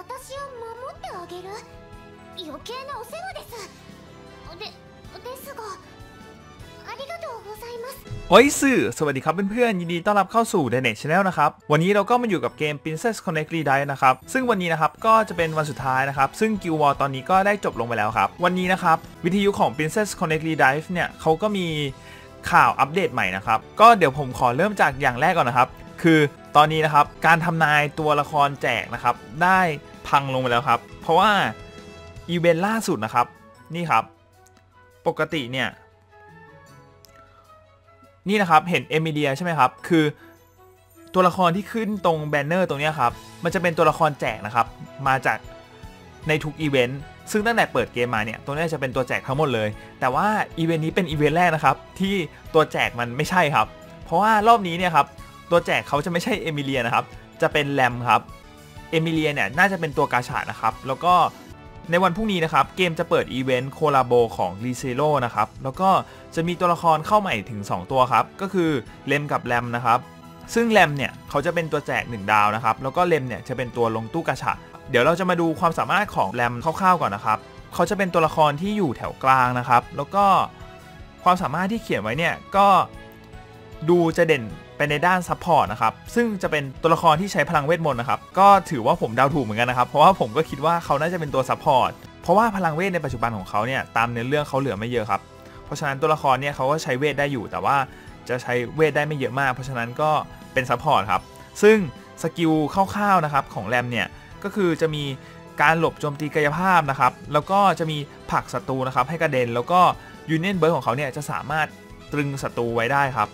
私を守ってあげる余計なお世話ですでですがありがとうございます โอ้ยสื่อสวัสดีครับเพื่อนๆยินดีต้อนรับเข้าสู่ d ด n e t Channel นะครับ วันนี้เราก็มาอยู่กับเกม Princess Connect Redive นะครับ ซึ่งวันนี้นะครับก็จะเป็นวันสุดท้ายนะครับ ซึ่ง Guild War ตอนนี้ก็ได้จบลงไปแล้วครับ วันนี้นะครับ วิทยุของ Princess Connect Redive เนี่ยเขาก็มีข่าวอัปเดตใหม่นะครับ ก็เดี๋ยวผมขอเริ่มจากอย่างแรกก่อนนะครับ คือตอนนี้นะครับการทำนายตัวละครแจกนะครับ ได้ พังลงไปแล้วครับ เพราะว่าอีเวนต์ล่าสุดนะครับนี่ครับ ปกติเนี่ย นี่นะครับเห็นเอมิเลียใช่ไหมครับ คือตัวละครที่ขึ้นตรงแบนเนอร์ตรงนี้ครับ มันจะเป็นตัวละครแจกนะครับ มาจากในทุกอีเวนต์ ซึ่งตั้งแต่เปิดเกมมาเนี่ย ตัวนี้จะเป็นตัวแจกทั้งหมดเลย แต่ว่าอีเวนต์นี้เป็นอีเวนต์แรกนะครับ ที่ตัวแจกมันไม่ใช่ครับ เพราะว่ารอบนี้เนี่ยครับ ตัวแจกเขาจะไม่ใช่เอมิเลียนะครับ จะเป็นแรมครับ เอมิเลียเนี่ยน่าจะเป็นตัวกาชานะครับ แล้วก็ในวันพรุ่งนี้นะครับ เกมจะเปิดอีเวนต์ collabo ของ Re:Zero นะครับ แล้วก็จะมีตัวละครเข้าใหม่ถึง 2 ตัวครับ ก็คือเรมกับแรมนะครับ ซึ่งแรมเนี่ยเขาจะเป็นตัวแจก 1 ดาวนะครับ แล้วก็เรมเนี่ยจะเป็นตัวลงตู้กาชาเดี๋ยวเราจะมาดูความสามารถของแรมคร่าวๆก่อนนะครับ เขาจะเป็นตัวละครที่อยู่แถวกลางนะครับ แล้วก็ความสามารถที่เขียนไว้เนี่ยก็ดูจะเด่น ไปในด้าน support นะครับซึ่งจะเป็นตัวละครที่ใช้พลังเวทมนต์นะครับก็ถือว่าผมเดาถูกเหมือนกันนะครับเพราะว่าผมก็คิดว่าเขาน่าจะเป็นตัว support เพราะว่าพลังเวทในปัจจุบันของเขาเนี่ยตามเนื้อเรื่องเขาเหลือไม่เยอะครับเพราะฉะนั้นตัวละครเนี่ยเขาก็ใช้เวทได้อยู่ แต่ว่าจะใช้เวทได้ไม่เยอะมาก เพราะฉะนั้นก็เป็น support ครับซึ่ง skill คร่าวๆนะครับของแรมเนี่ยก็คือจะมีการหลบโจมตีกายภาพนะครับ แล้วก็จะมีผลักศัตรูนะครับให้กระเด็น แล้วก็ union burst ของเขาเนี่ยจะสามารถตรึงศัตรูไว้ได้ครับ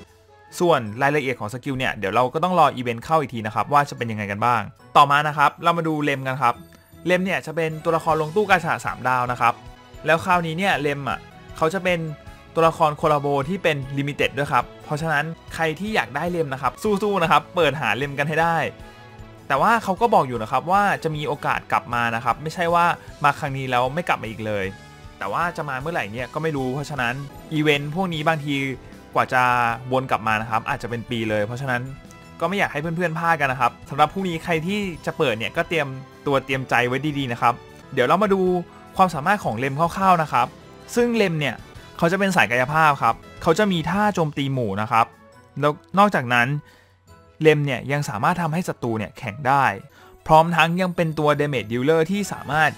ส่วนรายละเอียดของ skill เนี่ยเดี๋ยวเราก็ต้องรออีเวนต์เข้าอีกทีนะครับว่าจะเป็นยังไงกันบ้าง ต่อมานะครับเรามาดูเรมกันครับเรมเนี่ยจะเป็นตัวละครลงตู้กาชาสามดาวนะครับแล้วคราวนี้เนี่ยเรมอะเขาจะเป็นตัวละคร collabo ที่เป็น limited ด้วยครับเพราะฉะนั้นใครที่อยากได้เรมนะครับสู้ๆนะครับเปิดหาเรมกันให้ได้ แต่ว่าเขาก็บอกอยู่นะครับว่าจะมีโอกาสกลับมานะครับไม่ใช่ว่ามาครั้งนี้แล้วไม่กลับมาอีกเลยแต่ว่าจะมาเมื่อไหร่เนี่ยก็ไม่รู้เพราะฉะนั้นอีเวนต์พวกนี้บางที กว่าจะวนกลับมานะครับ อาจจะเป็นปีเลย เพราะฉะนั้นก็ไม่อยากให้เพื่อนๆพลาดกันนะครับสำหรับพรุ่งนี้ใครที่จะเปิดเนี่ยก็เตรียมตัวเตรียมใจไว้ดีๆนะครับ เดี๋ยวเรามาดูความสามารถของเลมคร่าวๆนะครับ ซึ่งเลมเนี่ยเขาจะเป็นสายกายภาพครับ เขาจะมีท่าโจมตีหมู่นะครับ แล้วนอกจากนั้นเรมเนี่ยยังสามารถทำให้ศัตรูเนี่ยแข็งได้ พร้อมทั้งยังเป็นตัว Damage Dealer ที่สามารถ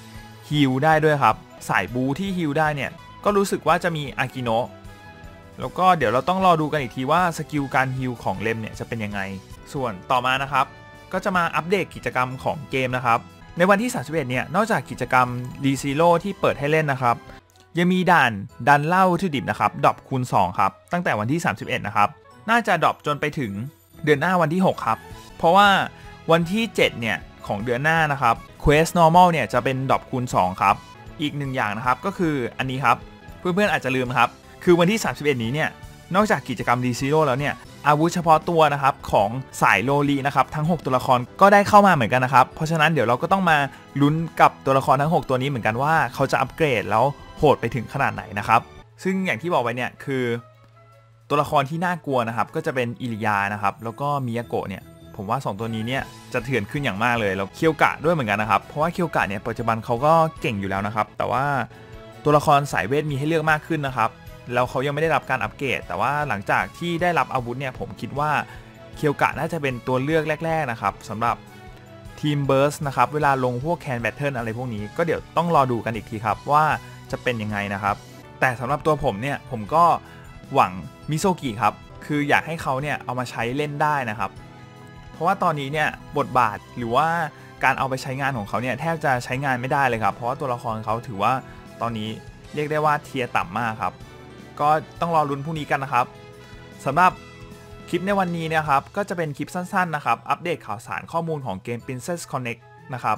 heal ได้ด้วยครับ สายบู๊ที่ heal ได้เนี่ยก็รู้สึกว่าจะมีอากิโนะ แล้วก็เดี๋ยวเราต้องรอดูกันอีกทีว่า skill การ heal ของเรมเนี่ยจะเป็นยังไง ส่วนต่อมานะครับ ก็จะมาอัปเดตกิจกรรมของเกมนะครับ ในวันที่ 31 เนี่ย นอกจากกิจกรรมรีซีโ o ที่เปิดให้เล่นนะครับ ยังมีด่านดันเล่าที่ดิบนะครับ drop คูณ 2 ครับ ตั้งแต่วันที่ 31 นะครับ น่าจะ drop จนไปถึงเดือนหน้าวันที่ 6 ครับ เพราะว่าวันที่ 7 เนี่ยของเดือนหน้านะครับ Quest Normal เนี่ยจะเป็น drop คูณ 2 ครับ อีกหนึ่งอย่างนะครับก็คืออันนี้ครับ เพื่อนๆอาจจะลืมครับ คือวันที่ 31 นี้เนี่ยนอกจากกิจกรรม Re:Zero แล้วเนี่ยอาวุธเฉพาะตัวนะครับของสาย loli นะครับทั้ง 6 ตัวละครก็ได้เข้ามาเหมือนกันนะครับ เพราะฉะนั้นเดี๋ยวเราก็ต้องมาลุ้นกับตัวละครทั้ง 6 ตัวนี้เหมือนกันว่าเขาจะอัปเกรดแล้วโหดไปถึงขนาดไหนนะครับซึ่งอย่างที่บอกไปเนี่ยคือ ตัวละครที่น่ากลัวนะครับก็จะเป็นอิริยานะครับแล้วก็มิยาโกะเนี่ยผมว่า 2 ตัวนี้เนี่ยจะเถื่อนขึ้นอย่างมากเลยแล้วเคียวกะด้วยเหมือนกันนะครับเพราะว่าเคียวกะเนี่ยปัจจุบันเขาก็เก่งอยู่แล้วนะครับแต่ว่าตัวละครสายเวทมีให้เลือกมากขึ้นนะครับ แล้วเขายังไม่ได้รับการอัปเกรด แต่ว่าหลังจากที่ได้รับอาวุธเนี่ยผมคิดว่าเคียวกะน่าจะเป็นตัวเลือกแรก ๆ นะครับสำหรับทีม burst นะครับ เวลาลงพวก clan battle อะไรพวกนี้ ก็เดี๋ยวต้องรอดูกันอีกทีครับ ว่าจะเป็นยังไงนะครับ แต่สำหรับตัวผมเนี่ยผมก็หวังมิโซกิครับ คืออยากให้เขาเนี่ยเอามาใช้เล่นได้นะครับ เพราะว่าตอนนี้เนี่ยบทบาทหรือว่าการเอาไปใช้งานของเขาเนี่ยแทบจะใช้งานไม่ได้เลยครับ เพราะว่าตัวละครเขาถือว่าตอนนี้เรียกได้ว่า tier ต่ำมากครับ ก็ต้องรอลุ้นพรุ่งนี้กันนะครับสำหรับคลิปในวันนี้นะครับก็จะเป็นคลิปสั้นๆนะครับ อัปเดตข่าวสารข้อมูลของเกม Princess Connect นะครับ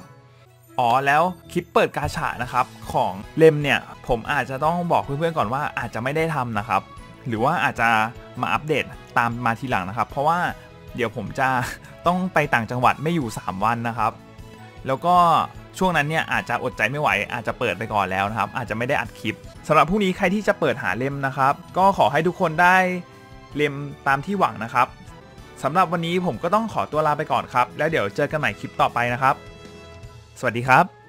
อ๋อแล้วคลิปเปิดกาชานะครับของเลมเนี่ยผมอาจจะต้องบอกเพื่อนๆก่อนว่าอาจจะไม่ได้ทำนะครับ หรือว่าอาจจะมาอัปเดตตามมาทีหลังนะครับ เพราะว่าเดี๋ยวผมจะต้องไปต่างจังหวัดไม่อยู่ 3 วันนะครับ แล้วก็ ช่วงนั้นเนี่ยอาจจะอดใจไม่ไหวอาจจะเปิดไปก่อนแล้วนะครับ อาจจะไม่ได้อัดคลิปสำหรับพรุ่งนี้ใครที่จะเปิดหาเล่มนะครับ ก็ขอให้ทุกคนได้เล่มตามที่หวังนะครับสำหรับวันนี้ผมก็ต้องขอตัวลาไปก่อนครับ แล้วเดี๋ยวเจอกันใหม่คลิปต่อไปนะครับ สวัสดีครับ